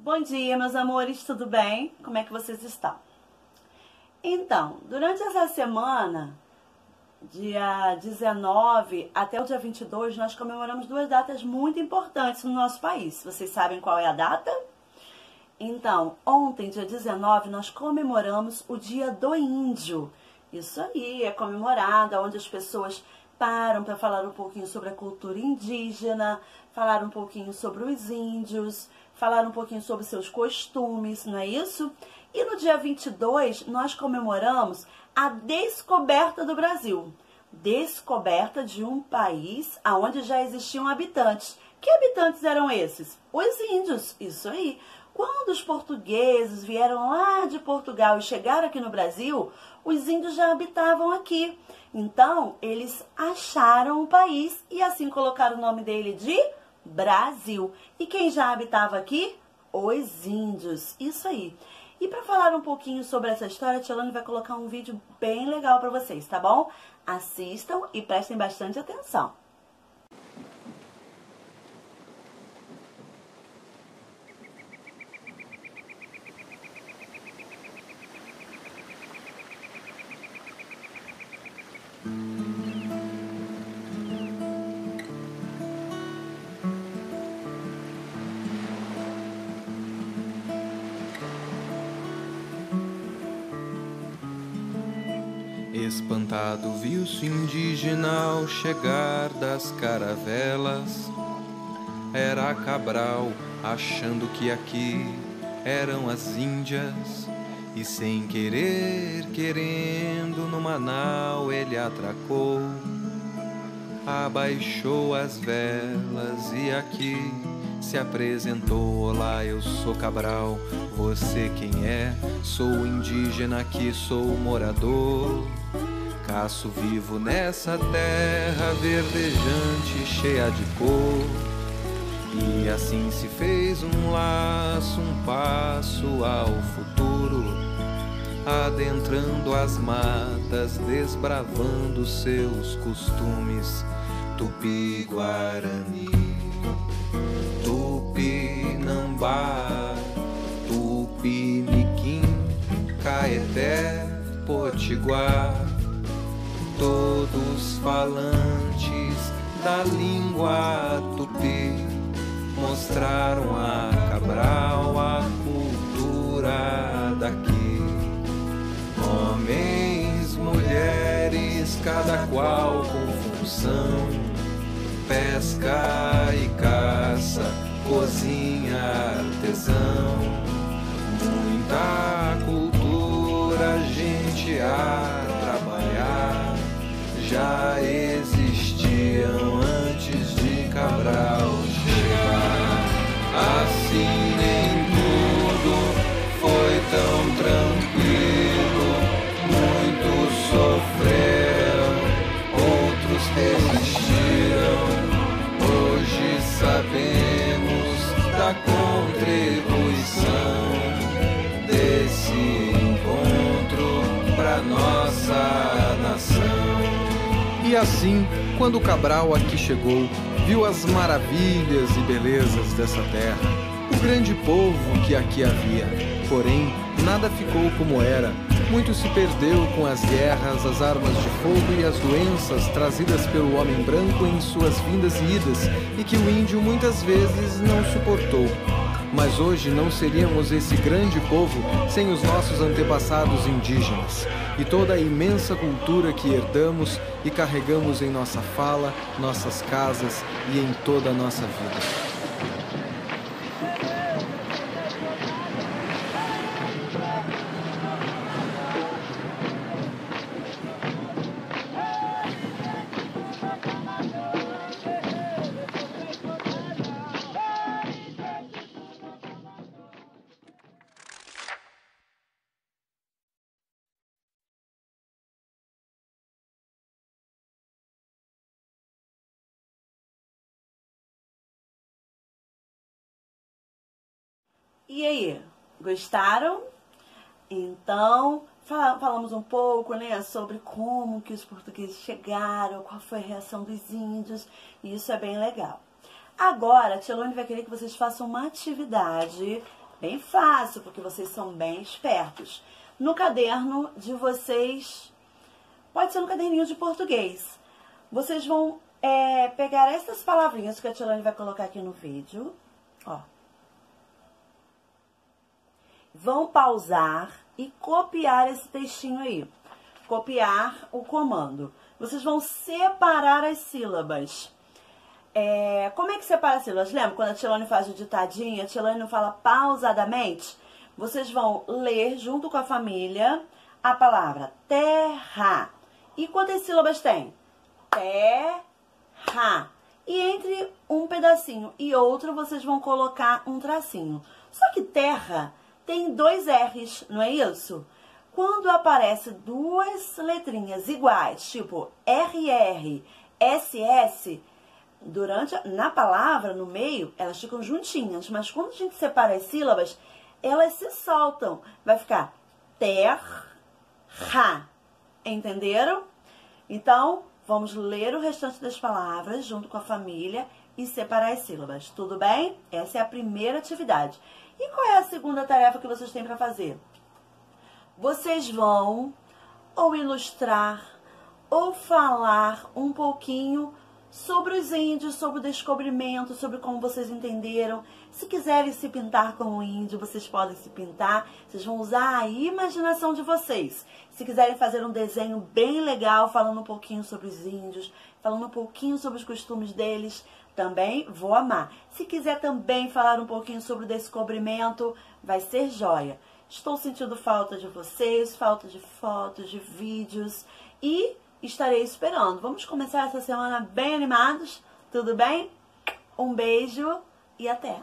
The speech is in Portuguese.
Bom dia, meus amores, tudo bem? Como é que vocês estão? Então, durante essa semana, dia 19 até o dia 22, nós comemoramos duas datas muito importantes no nosso país. Vocês sabem qual é a data? Então, ontem, dia 19, nós comemoramos o Dia do Índio. Isso aí, é comemorado, onde as pessoas param para falar um pouquinho sobre a cultura indígena, falar um pouquinho sobre os índios, falar um pouquinho sobre seus costumes, não é isso? E no dia 22, nós comemoramos a descoberta do Brasil. Descoberta de um país onde já existiam habitantes. Que habitantes eram esses? Os índios, isso aí. Quando os portugueses vieram lá de Portugal e chegaram aqui no Brasil, os índios já habitavam aqui. Então, eles acharam o país e assim colocaram o nome dele de Brasil. E quem já habitava aqui? Os índios. Isso aí. E para falar um pouquinho sobre essa história, a Tielane vai colocar um vídeo bem legal para vocês, tá bom? Assistam e prestem bastante atenção. Espantado viu-se indígena ao chegar das caravelas. Era Cabral, achando que aqui eram as Índias. E sem querer, querendo, no Manau ele atracou. Abaixou as velas e aqui se apresentou. Olá, eu sou Cabral. Você quem é? Sou indígena aqui, sou morador. Caço vivo nessa terra verdejante, cheia de cor. E assim se fez um laço, um passo ao futuro, adentrando as matas, desbravando seus costumes tupi-guarani, tupinambá, tupiniquim, caeté, potiguar. Todos falantes da língua tupi mostraram a Cabral a cultura daqui. Homens, mulheres, cada qual com função, pesca e caça, cozinha, artesão, muita cultura, gente a trabalhar. Já existiam antes de Cabral contribuição desse encontro para nossa nação. E assim, quando Cabral aqui chegou, viu as maravilhas e belezas dessa terra, o grande povo que aqui havia. Porém, nada ficou como era. Muito se perdeu com as guerras, as armas de fogo e as doenças trazidas pelo homem branco em suas vindas e idas, e que o índio muitas vezes não suportou. Mas hoje não seríamos esse grande povo sem os nossos antepassados indígenas e toda a imensa cultura que herdamos e carregamos em nossa fala, nossas casas e em toda a nossa vida. E aí, gostaram? Então, falamos um pouco, né, sobre como que os portugueses chegaram, qual foi a reação dos índios, e isso é bem legal. Agora, a Tia Lone vai querer que vocês façam uma atividade Bem fácil, porque vocês são bem espertos. No caderno de vocês, pode ser no caderninho de português, vocês vão é, pegar essas palavrinhas que a Tilane vai colocar aqui no vídeo, ó. Vão pausar e copiar esse textinho aí. Copiar o comando. Vocês vão separar as sílabas. É, como é que separa as sílabas? Lembra quando a Tilane faz o ditadinho, a Tilane não fala pausadamente? Vocês vão ler junto com a família a palavra terra. E quantas sílabas tem? Terra. E entre um pedacinho e outro, vocês vão colocar um tracinho. Só que terra tem dois R's, não é isso? Quando aparece duas letrinhas iguais, tipo RR, SS, durante na palavra, no meio, elas ficam juntinhas, mas quando a gente separa as sílabas, elas se soltam. Vai ficar terra. Entenderam? Então, vamos ler o restante das palavras junto com a família e separar as sílabas. Tudo bem? Essa é a primeira atividade. E qual é a segunda tarefa que vocês têm para fazer? Vocês vão ou ilustrar ou falar um pouquinho sobre os índios, sobre o descobrimento, sobre como vocês entenderam. Se quiserem se pintar como índio, vocês podem se pintar. Vocês vão usar a imaginação de vocês. Se quiserem fazer um desenho bem legal, falando um pouquinho sobre os índios, falando um pouquinho sobre os costumes deles, também vou amar. Se quiser também falar um pouquinho sobre o descobrimento, vai ser joia. Estou sentindo falta de vocês, falta de fotos, de vídeos e estarei esperando. Vamos começar essa semana bem animados, tudo bem? Um beijo e até!